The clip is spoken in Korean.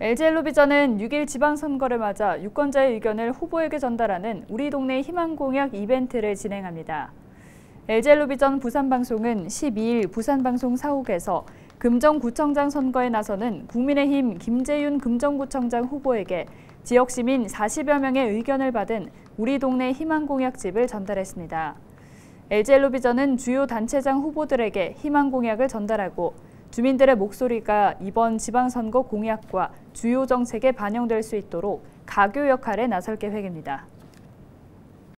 LG엘로비전은 6일 지방선거를 맞아 유권자의 의견을 후보에게 전달하는 우리 동네 희망공약 이벤트를 진행합니다. LG엘로비전 부산방송은 12일 부산방송 사옥에서 금정구청장 선거에 나서는 국민의힘 김재윤 금정구청장 후보에게 지역 시민 40여 명의 의견을 받은 우리 동네 희망공약집을 전달했습니다. LG엘로비전은 주요 단체장 후보들에게 희망공약을 전달하고 주민들의 목소리가 이번 지방선거 공약과 주요 정책에 반영될 수 있도록 가교 역할에 나설 계획입니다.